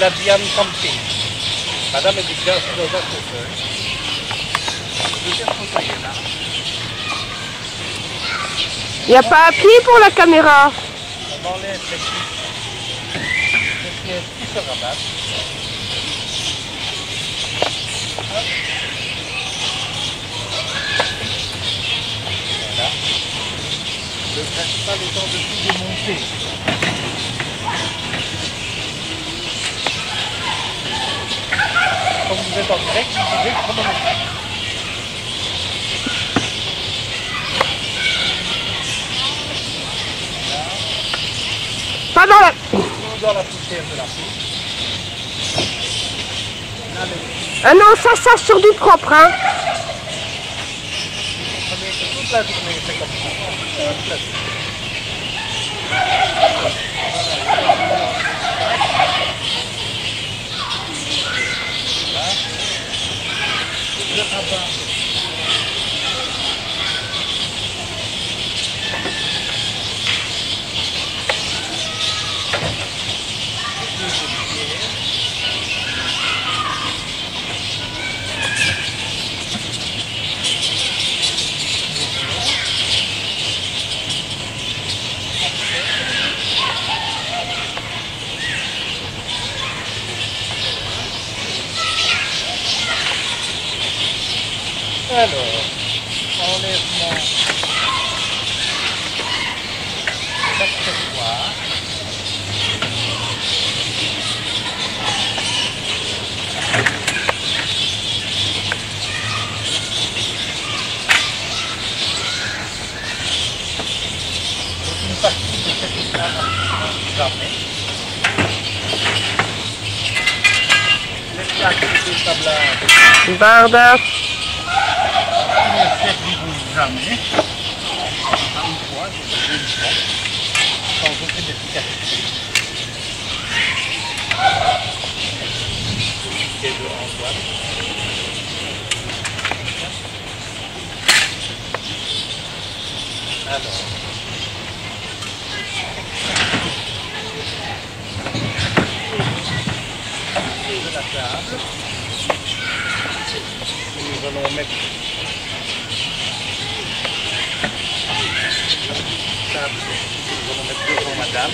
la Diane Camping. Madame est déjà fauteuil est là. Il n'y a pas pied pour la caméra. On enlève les pièces qui se rabattent. Hop. Voilà. Le principal étant de tout démonter. Chronométrer. Pas dans la... Dans la poussière de la Ah non, ça, ça sur du propre, hein. Toute la journée, c'est comme ça. Euh, toute la journée. Voilà. Le rabat. Tablage Bardas. qui ne serviront jamais. Une fois, une sans aucune. Alors. De la. Nous allons mettre table. Nous allons mettre devant madame.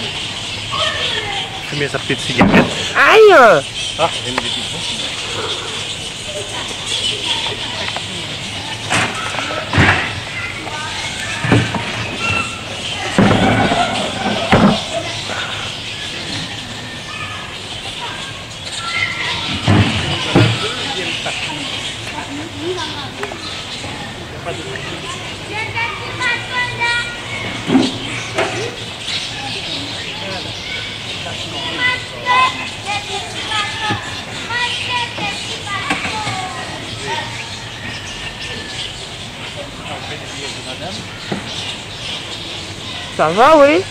Fumer sa petite cigarette. Aïe Ah, une des petites pas de. Ça va, oui.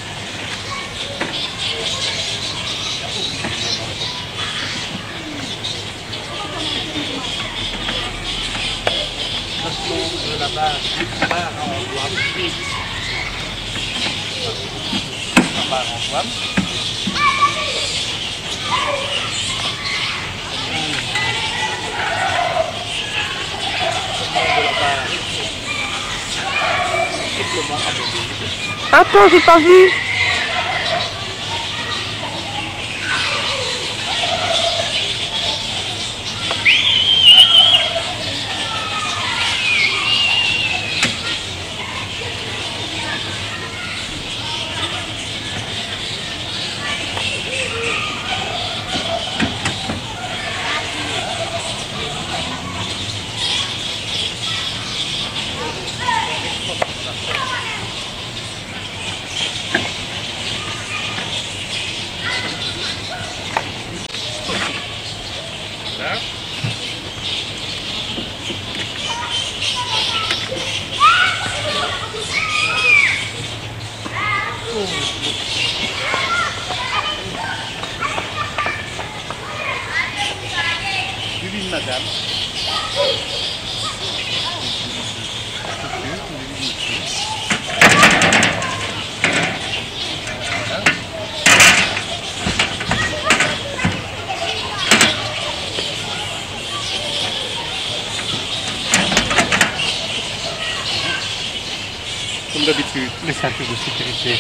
Attends, j'ai pas vu. Là. Suivi de madame. Voilà. Les ceintures de sécurité.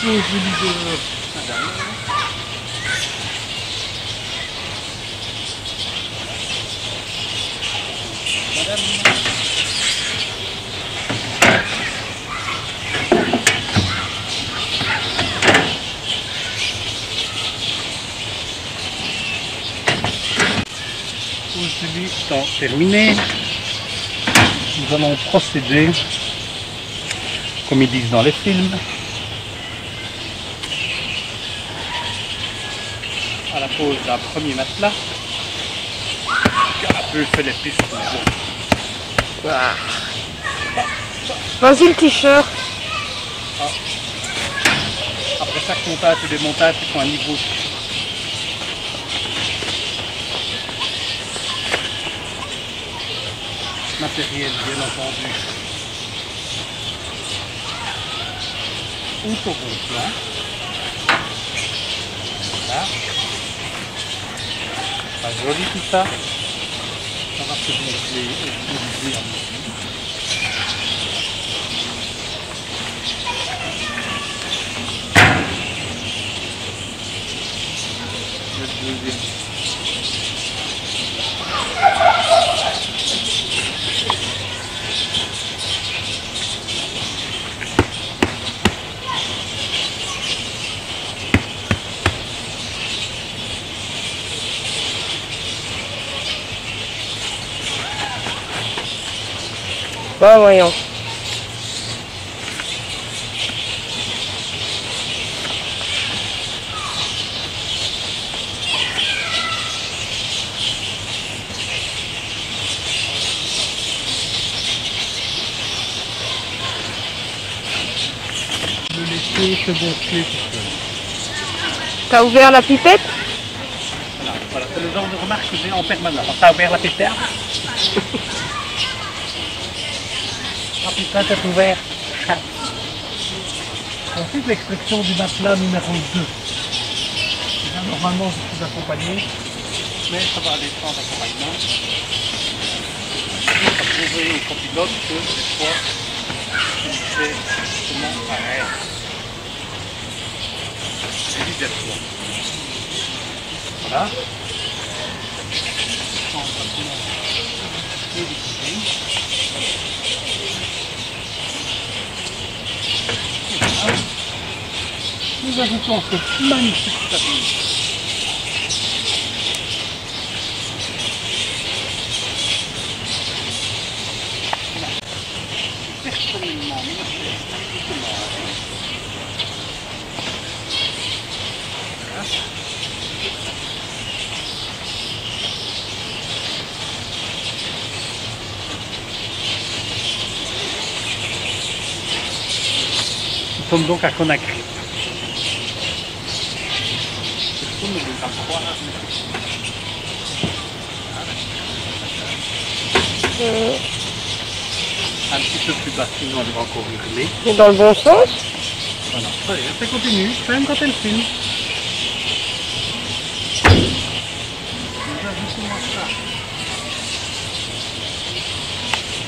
Pose de leader. Madame. Terminé. Nous allons procéder, comme ils disent dans les films, à la pose d'un premier matelas un peu fait les pistes. mais bon. Ah. Vas-y le t-shirt. Après chaque montage et démontage, font un niveau. Matériel, bien entendu. Ou au bon. Voilà. Pas joli tout ça. Ça va se dérouler et se en Bah voyons. Tout seul. T'as ouvert la pipette? Voilà, voilà c'est le genre de remarque que j'ai en permanence. T'as ouvert la pétard Ah putain, t'as ouvert. Ensuite, l'expression du matelas numéro 2. Déjà, normalement, je suis accompagné, mais ça va aller sans accompagnement. Il faut prouver au copilote que des fois, il sait comment faire. Immédiatement. Voilà. Sans simplement modifier. Et Nous ajoutons ce magnifique tablier. Personnellement, Nous sommes donc à Conakry. Personne ne veut pas me croire, mais Euh, Un petit peu plus bas, sinon elle va encore hurler. C'est dans le bon sens Voilà, ça y continue, même quand elle filme.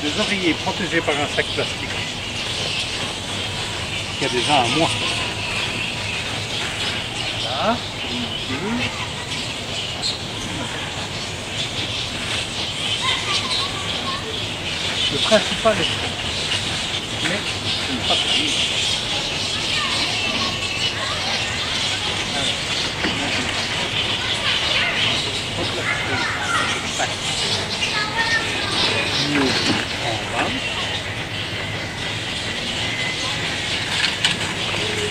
Des oreillers protégés par un sac plastique qui a déjà un mois. Voilà, Le principal est. Mais ce n'est pas fini.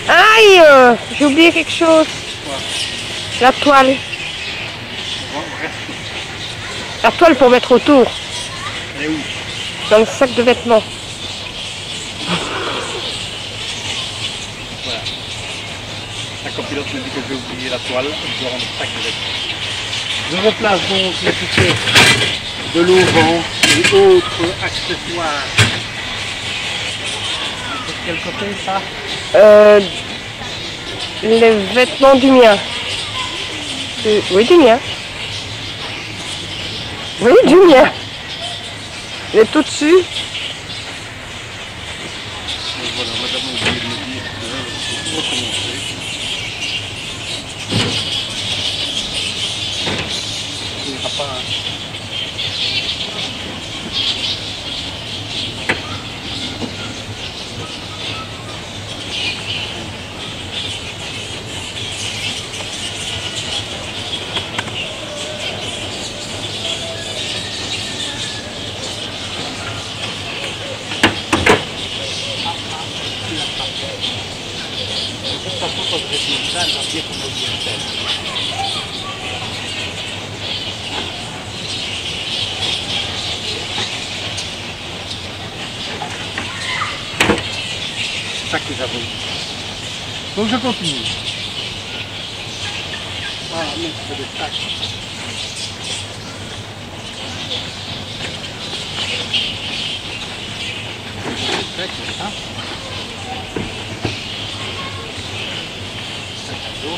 Aïe euh, J'ai oublié quelque chose. La toile. La toile pour mettre autour, Elle est où? Dans le sac de vêtements. Voilà. La copilote me dit que j'ai oublié la toile durant le sac de vêtements. Je replace donc les piquets de l'auvent et autres accessoires. De quel côté ça Euh, les vêtements du mien. Euh, oui, du mien. Oui, du mien. Est tout dessus. Donc voilà, madame a oublié de me dire que pour recommencer. Il n'y aura pas un. De toute façon, quand je réfléchis ça, elle va dire qu'on a oublié le sel. C'est ça que j'avais. Donc je continue. Ah, mais c'est des sacs. C'est comme ça. Sac à dos.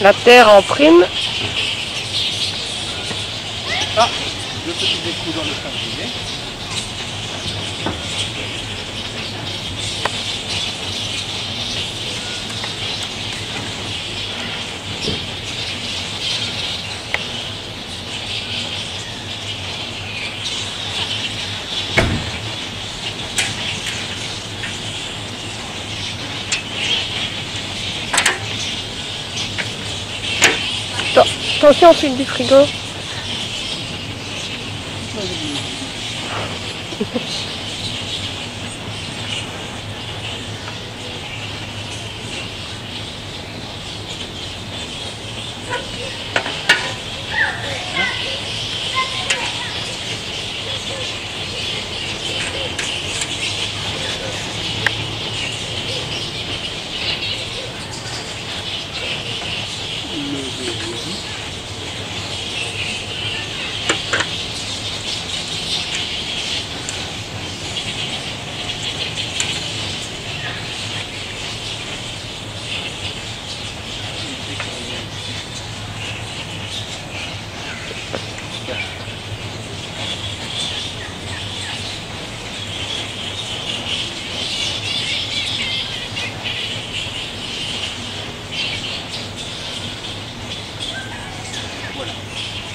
La terre en prime. Ah, le petit découp dans le sablier. Attention, celui du frigo.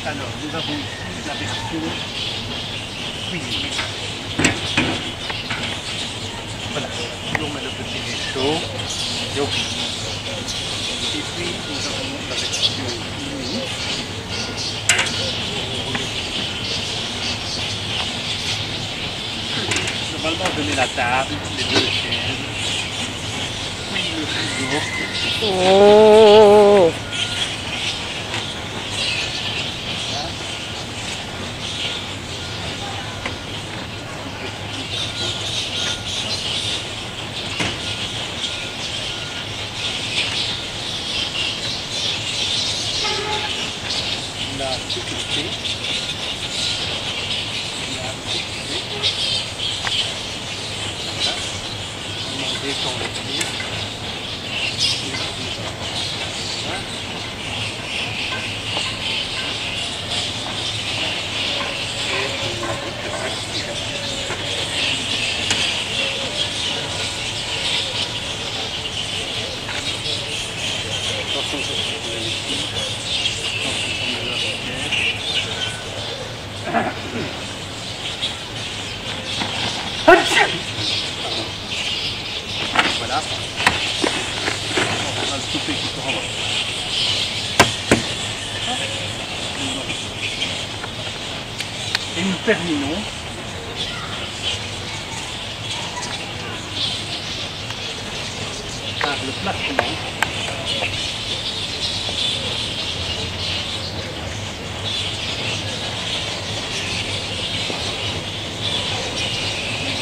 Alors, nous avons ici la version cuisine. Voilà. On met le petit réchaud et on. Et puis, nous avons la version mini. Normalement, je mets la table, les deux chaises, puis le frigo. Oh. La sécurité. La sécurité. Voilà. On détend le pied. Voilà. Attention, ça se trouve ici. Attention, on met la paupière. Voilà. On va le souper qui se renvoie. Et nous terminons le placement.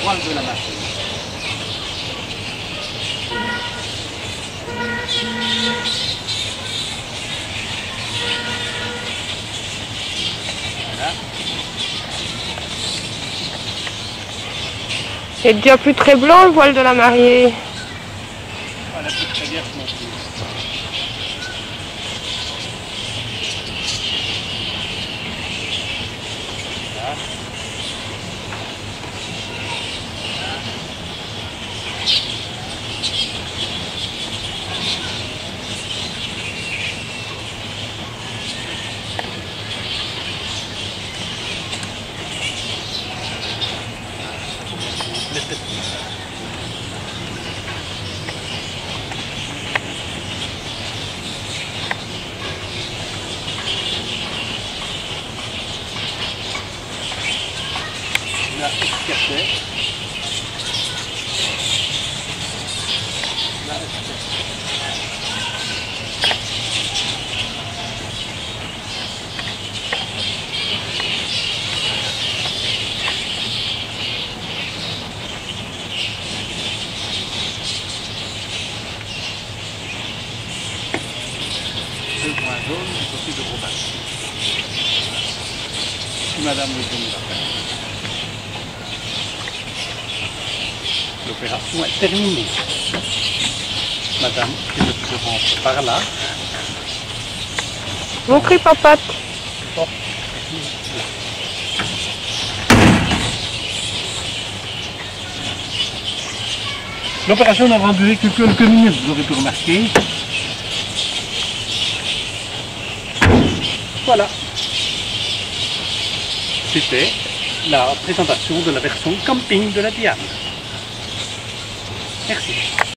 Voile de la machine. Voilà. C'est déjà plus très blanc le voile de la mariée. Plus Laissez La escapée. La escapée. Deux points jaunes du côté de Robin. Si Madame le faire. L'opération est terminée. Madame, je te rentre par là. Montrez papate. Hop. L'opération n'aura duré que quelques minutes, vous aurez pu remarquer. Voilà. C'était la présentation de la version camping de la Diane. Merci.